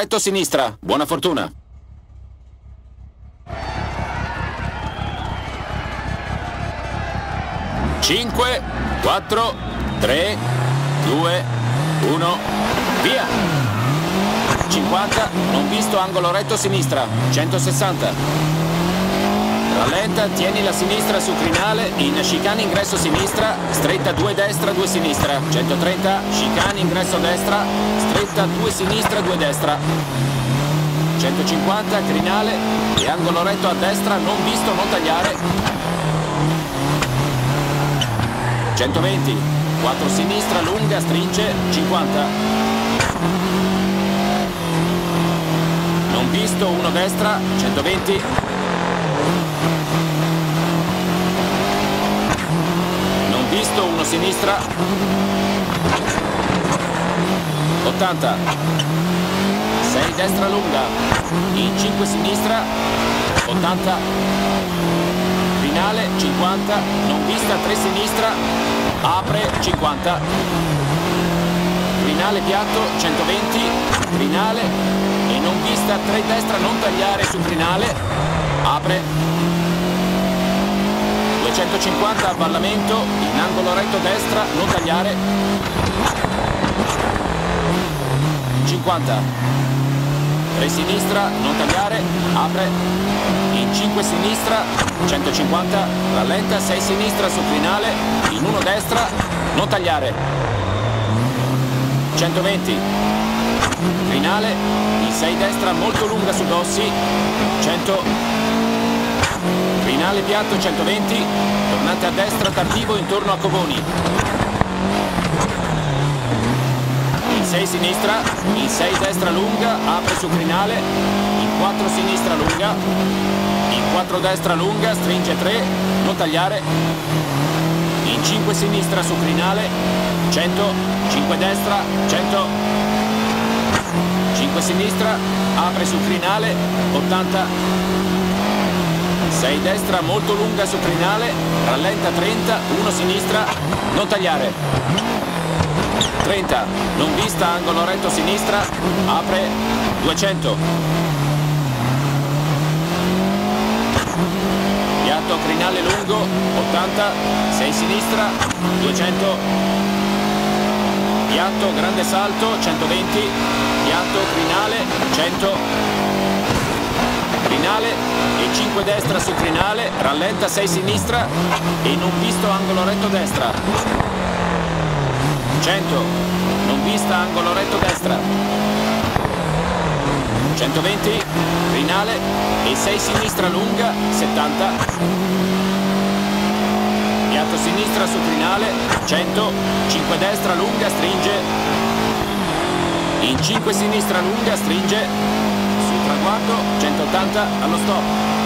Retto sinistra, buona fortuna. Cinque, quattro, tre, due, uno, via! 50, non visto angolo retto sinistra, 160. Rallenta, tieni la sinistra su crinale, in chicane ingresso sinistra, stretta 2 destra, 2 sinistra, 130, chicane ingresso destra, stretta 2 sinistra, 2 destra. 150, crinale e angolo retto a destra, non visto, non tagliare. 120, 4 sinistra, lunga, stringe, 50. Non visto, 1 destra, 120. visto, uno sinistra. 80. 6 destra lunga. In 5 sinistra. 80. Finale 50. Non vista 3 sinistra. Apre 50. Finale piatto 120. Finale e non vista 3 destra non tagliare sul finale. Apre 250 avvallamento, in angolo retto destra, non tagliare. 50. 3 sinistra, non tagliare, apre. In 5 sinistra, 150, rallenta, 6 sinistra su crinale, in 1 destra, non tagliare. 120. Crinale, in 6 destra molto lunga su dossi, 100 Finale piatto 120, tornate a destra tardivo intorno a Covoni. In 6 sinistra, in 6 destra lunga, apre su crinale, in 4 sinistra lunga, in 4 destra lunga, stringe 3, non tagliare, in 5 sinistra su crinale, 100, 5 destra, 100, 5 sinistra, apre su crinale, 80, 6 destra molto lunga su crinale, rallenta 30, 1 sinistra, non tagliare. 30, non vista angolo retto sinistra, apre. 200. Piatto crinale lungo, 80, 6 sinistra, 200. Piatto grande salto, 120. Piatto crinale, 100 crinale e 5 destra su crinale, rallenta 6 sinistra e non visto angolo retto destra. 100, non vista angolo retto destra. 120, crinale e 6 sinistra lunga, 70. Piatto sinistra su crinale, 100, 5 destra lunga, stringe. In 5 sinistra lunga, stringe 180 allo stop